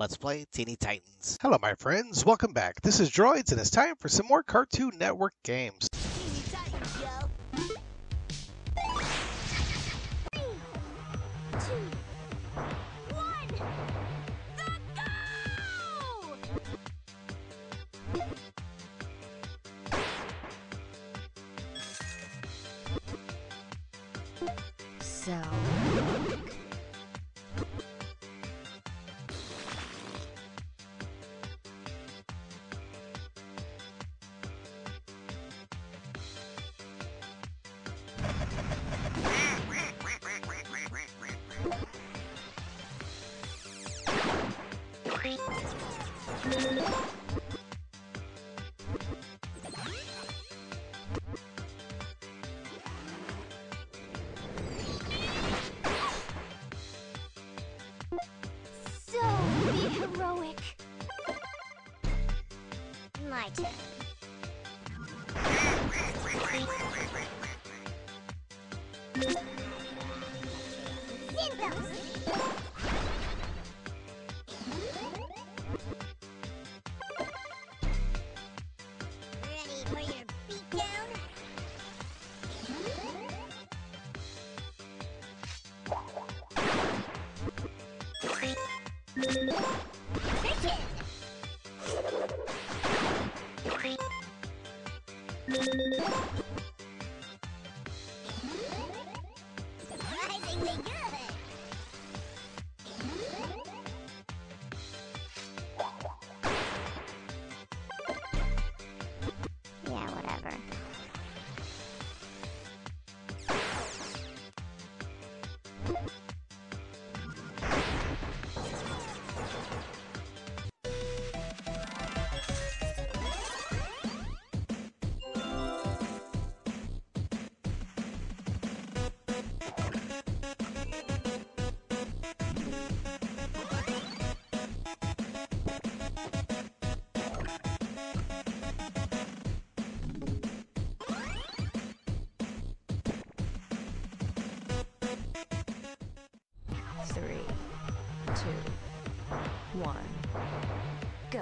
Let's play Teeny Titans. Hello, my friends. Welcome back. This is DROIDZ, and it's time for some more Cartoon Network games. Titans. Three, two, one, the go! So. So My turn. Ready for your Surprisingly two, one, go.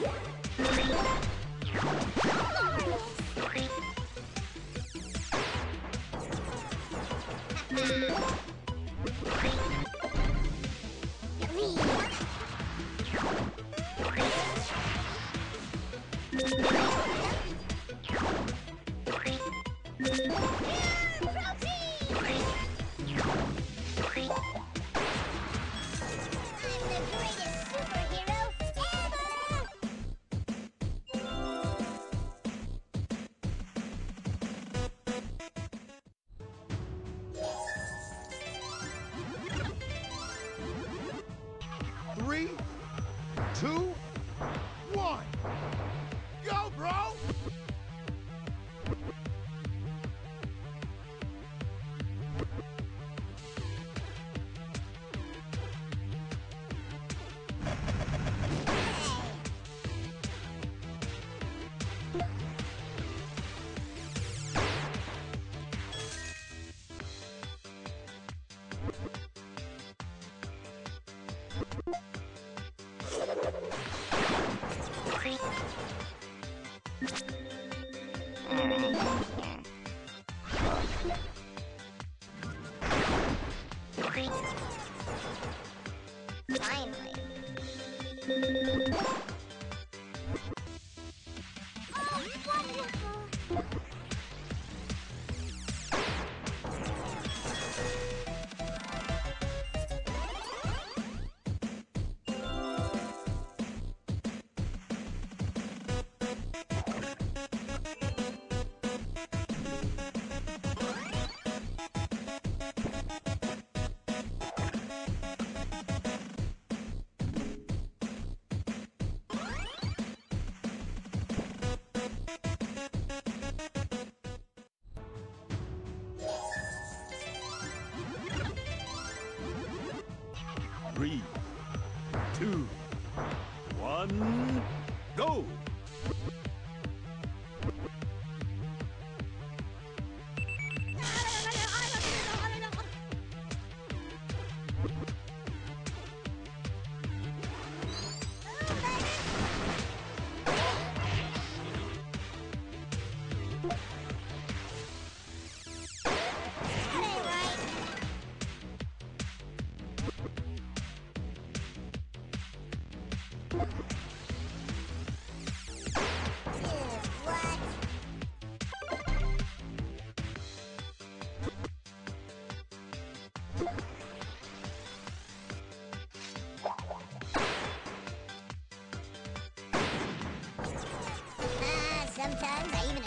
Yeah! Two, one. Ah, sometimes I even